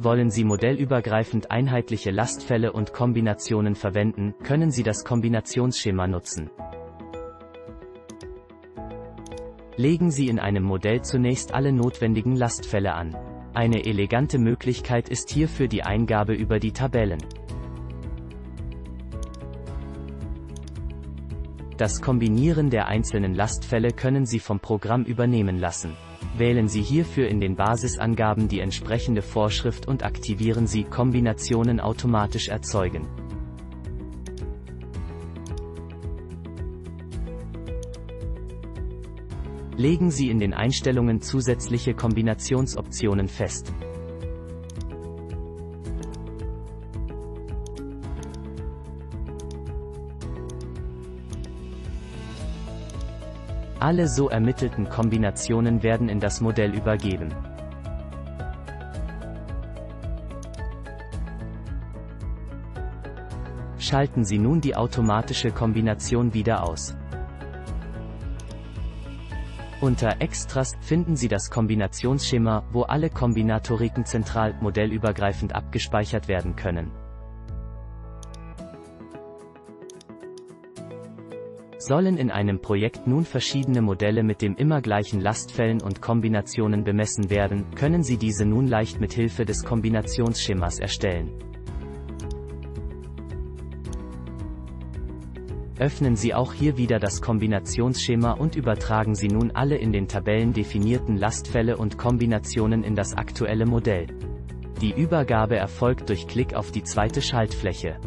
Wollen Sie modellübergreifend einheitliche Lastfälle und Kombinationen verwenden, können Sie das Kombinationsschema nutzen. Legen Sie in einem Modell zunächst alle notwendigen Lastfälle an. Eine elegante Möglichkeit ist hierfür die Eingabe über die Tabellen. Das Kombinieren der einzelnen Lastfälle können Sie vom Programm übernehmen lassen. Wählen Sie hierfür in den Basisangaben die entsprechende Vorschrift und aktivieren Sie Kombinationen automatisch erzeugen. Legen Sie in den Einstellungen zusätzliche Kombinationsoptionen fest. Alle so ermittelten Kombinationen werden in das Modell übergeben. Schalten Sie nun die automatische Kombination wieder aus. Unter Extras finden Sie das Kombinationsschema, wo alle Kombinatoriken zentral modellübergreifend abgespeichert werden können. Sollen in einem Projekt nun verschiedene Modelle mit dem immer gleichen Lastfällen und Kombinationen bemessen werden, können Sie diese nun leicht mit Hilfe des Kombinationsschemas erstellen. Öffnen Sie auch hier wieder das Kombinationsschema und übertragen Sie nun alle in den Tabellen definierten Lastfälle und Kombinationen in das aktuelle Modell. Die Übergabe erfolgt durch Klick auf die zweite Schaltfläche.